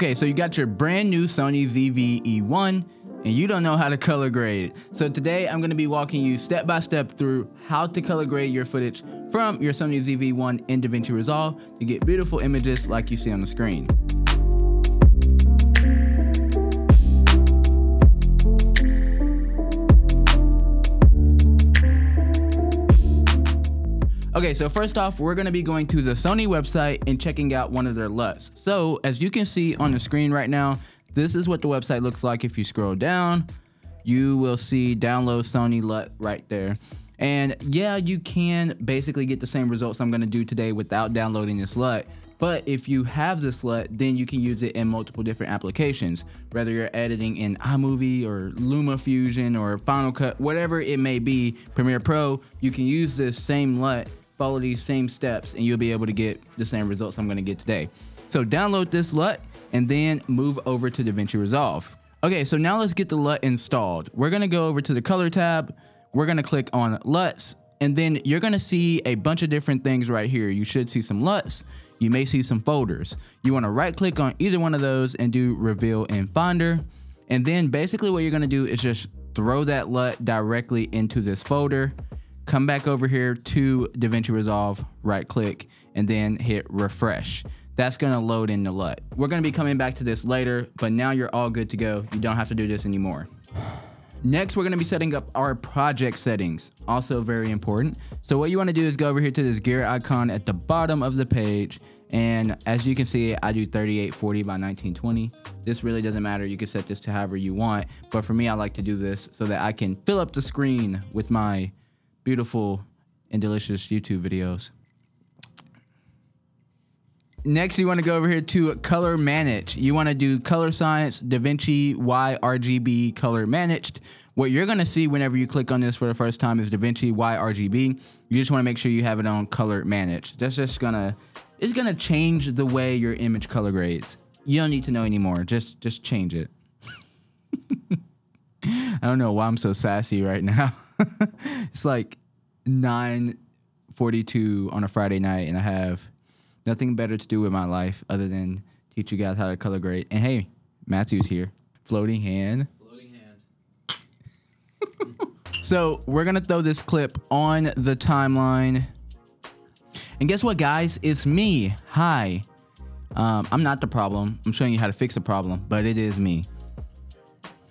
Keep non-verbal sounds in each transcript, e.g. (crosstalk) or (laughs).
Okay, so you got your brand new Sony ZV-E1 and you don't know how to color grade. So today I'm gonna be walking you step by step through how to color grade your footage from your Sony ZV-1 in DaVinci Resolve to get beautiful images like you see on the screen. Okay, so first off, we're gonna be going to the Sony website and checking out one of their LUTs. So as you can see on the screen right now, this is what the website looks like. If you scroll down, you will see download Sony LUT right there. And yeah, you can basically get the same results I'm gonna do today without downloading this LUT. But if you have this LUT, then you can use it in multiple different applications. Whether you're editing in iMovie or LumaFusion or Final Cut, whatever it may be, Premiere Pro, you can use this same LUT follow these same steps and you'll be able to get the same results I'm gonna get today. So download this LUT and then move over to DaVinci Resolve. Okay, so now let's get the LUT installed. We're gonna go over to the color tab. We're gonna click on LUTs and then you're gonna see a bunch of different things right here. You should see some LUTs. You may see some folders. You wanna right click on either one of those and do reveal in Finder. And then basically what you're gonna do is just throw that LUT directly into this folder come back over here to DaVinci Resolve, right click, and then hit refresh. That's gonna load in the LUT. We're gonna be coming back to this later, but now you're all good to go. You don't have to do this anymore. Next, we're gonna be setting up our project settings. Also very important. So what you wanna do is go over here to this gear icon at the bottom of the page. And as you can see, I do 3840 by 1920. This really doesn't matter. You can set this to however you want. But for me, I like to do this so that I can fill up the screen with my beautiful and delicious YouTube videos. Next, you want to go over here to color manage. You want to do color science, DaVinci Y RGB color managed. What you're going to see whenever you click on this for the first time is DaVinci Y RGB. You just want to make sure you have it on color managed. That's just going to, it's going to change the way your image color grades. You don't need to know anymore. Just, just change it. (laughs) I don't know why I'm so sassy right now. (laughs) (laughs) it's like 9:42 on a Friday night, and I have nothing better to do with my life other than teach you guys how to color grade. And hey, Matthew's here, floating hand. Floating hand. (laughs) so we're gonna throw this clip on the timeline. And guess what, guys? It's me. Hi. Um, I'm not the problem. I'm showing you how to fix the problem, but it is me.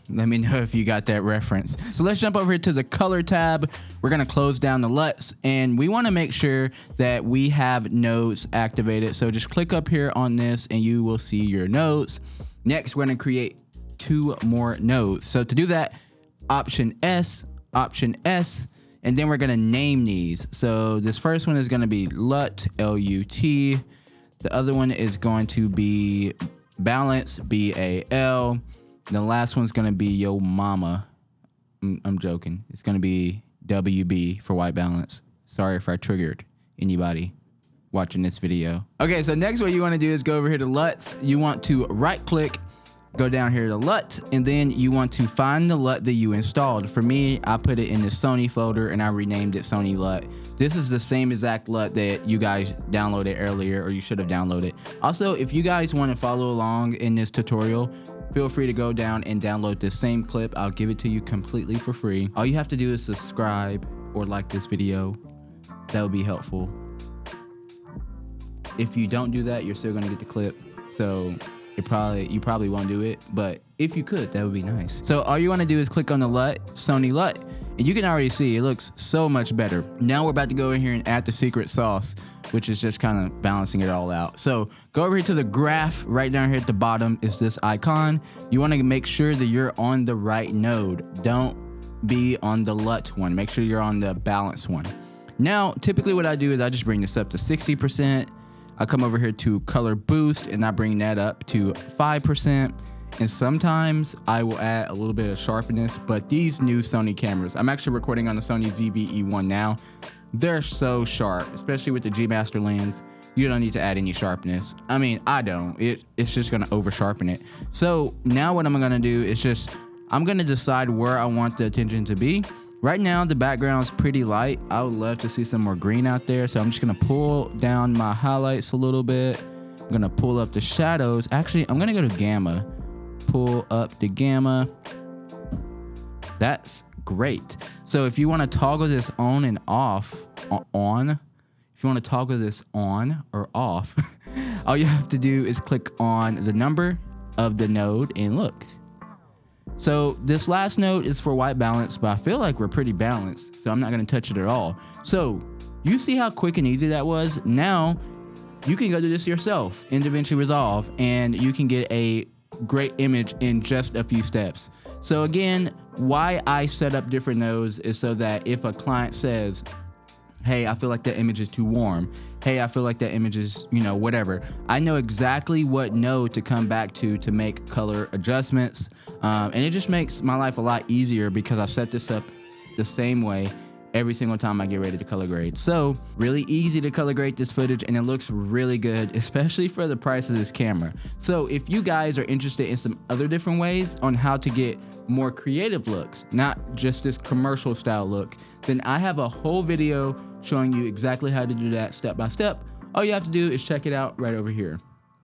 Let me know if you got that reference. So let's jump over here to the color tab. We're gonna close down the LUTs and we wanna make sure that we have nodes activated. So just click up here on this and you will see your nodes. Next, we're gonna create two more nodes. So to do that, option S, option S, and then we're gonna name these. So this first one is gonna be LUT, L-U-T. The other one is going to be balance, B-A-L. The last one's gonna be Yo Mama. I'm, I'm joking. It's gonna be WB for white balance. Sorry if I triggered anybody watching this video. Okay, so next what you wanna do is go over here to LUTs. You want to right click, go down here to LUT, and then you want to find the LUT that you installed. For me, I put it in the Sony folder and I renamed it Sony LUT. This is the same exact LUT that you guys downloaded earlier or you should have downloaded. Also, if you guys wanna follow along in this tutorial, feel free to go down and download this same clip. I'll give it to you completely for free. All you have to do is subscribe or like this video. That would be helpful. If you don't do that, you're still gonna get the clip. So it probably you probably won't do it, but if you could, that would be nice. So all you want to do is click on the LUT, Sony LUT, and you can already see it looks so much better. Now we're about to go in here and add the secret sauce, which is just kind of balancing it all out. So go over here to the graph, right down here at the bottom is this icon. You want to make sure that you're on the right node. Don't be on the LUT one. Make sure you're on the balance one. Now, typically what I do is I just bring this up to 60%. I come over here to color boost and I bring that up to 5%. And sometimes I will add a little bit of sharpness, but these new Sony cameras, I'm actually recording on the Sony ZV-E1 now. They're so sharp, especially with the G Master lens. You don't need to add any sharpness. I mean, I don't. It it's just gonna over sharpen it. So now what I'm gonna do is just I'm gonna decide where I want the attention to be. Right now, the background is pretty light. I would love to see some more green out there. So I'm just gonna pull down my highlights a little bit. I'm gonna pull up the shadows. Actually, I'm gonna go to gamma. Pull up the gamma. That's great. So if you want to toggle this on and off, on, if you want to toggle this on or off, (laughs) all you have to do is click on the number of the node and look. So this last node is for white balance, but I feel like we're pretty balanced, so I'm not gonna touch it at all. So you see how quick and easy that was? Now you can go do this yourself in DaVinci Resolve and you can get a great image in just a few steps. So again, why I set up different nodes is so that if a client says, hey, I feel like that image is too warm. Hey, I feel like that image is, you know, whatever. I know exactly what node to come back to to make color adjustments. Um, and it just makes my life a lot easier because I set this up the same way every single time I get ready to color grade. So really easy to color grade this footage and it looks really good, (laughs) especially for the price of this camera. So if you guys are interested in some other different ways on how to get more creative looks, not just this commercial style look, then I have a whole video showing you exactly how to do that step by step. All you have to do is check it out right over here.